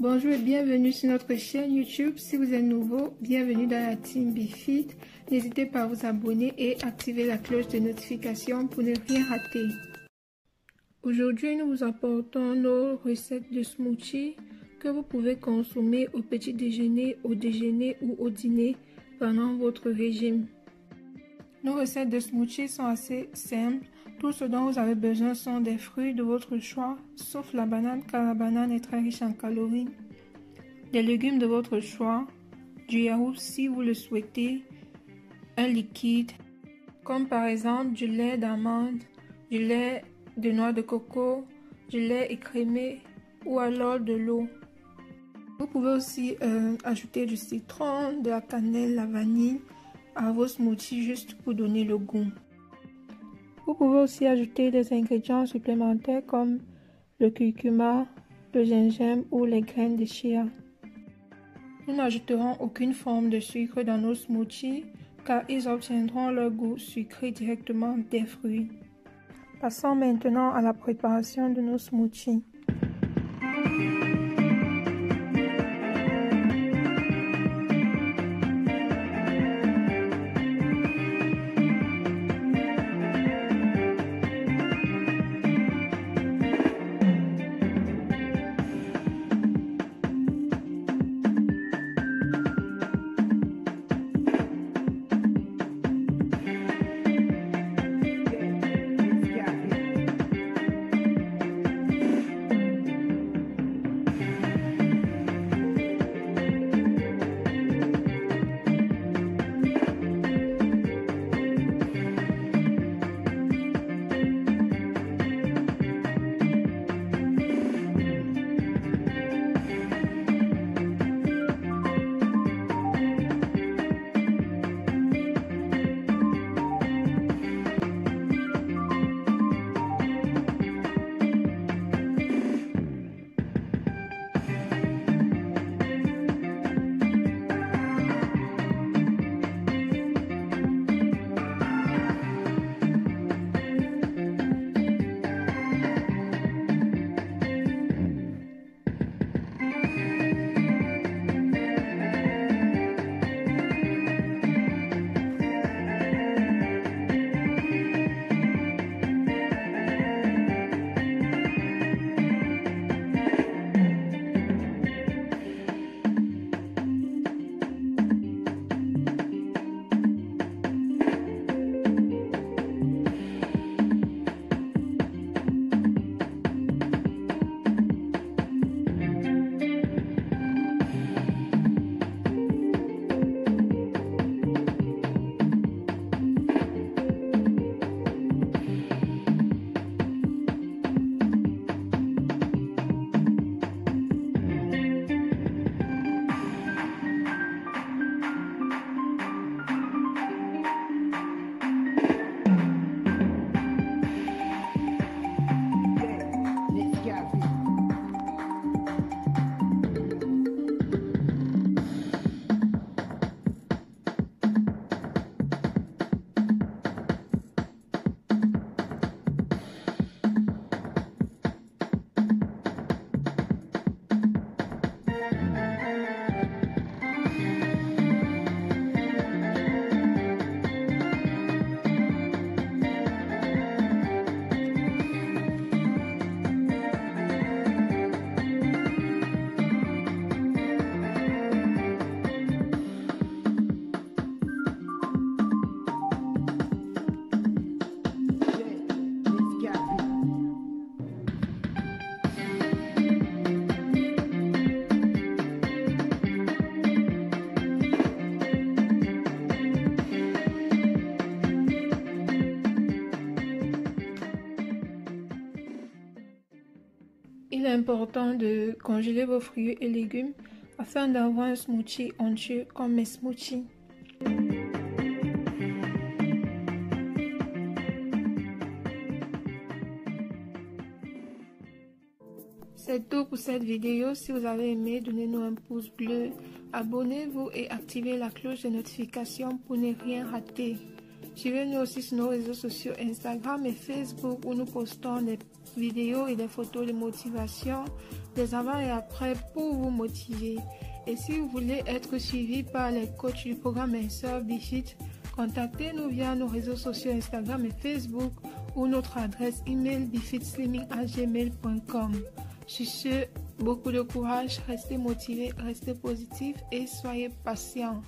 Bonjour et bienvenue sur notre chaîne YouTube. Si vous êtes nouveau, bienvenue dans la team BeFit. N'hésitez pas à vous abonner et activer la cloche de notification pour ne rien rater. Aujourd'hui, nous vous apportons nos recettes de smoothie que vous pouvez consommer au petit déjeuner, au déjeuner ou au dîner pendant votre régime. Nos recettes de smoothie sont assez simples. Tout ce dont vous avez besoin sont des fruits de votre choix, sauf la banane car la banane est très riche en calories. Des légumes de votre choix, du yaourt si vous le souhaitez, un liquide, comme par exemple du lait d'amande, du lait de noix de coco, du lait écrémé ou alors de l'eau. Vous pouvez aussi euh, ajouter du citron, de la cannelle, la vanille à vos smoothies juste pour donner le goût. Vous pouvez aussi ajouter des ingrédients supplémentaires comme le curcuma, le gingembre ou les graines de chia. Nous n'ajouterons aucune forme de sucre dans nos smoothies car ils obtiendront leur goût sucré directement des fruits. Passons maintenant à la préparation de nos smoothies. Il est important de congeler vos fruits et légumes afin d'avoir un smoothie onctueux comme mes smoothies. C'est tout pour cette vidéo. Si vous avez aimé, donnez-nous un pouce bleu. Abonnez-vous et activez la cloche de notification pour ne rien rater. Suivez-nous aussi sur nos réseaux sociaux Instagram et Facebook où nous postons des vidéos et des photos de motivation, des avant et après pour vous motiver. Et si vous voulez être suivi par les coachs du programme Insert Bifit, contactez-nous via nos réseaux sociaux Instagram et Facebook ou notre adresse email bifitslimming.gmail.com. Sur ce, beaucoup de courage, restez motivés, restez positifs et soyez patients.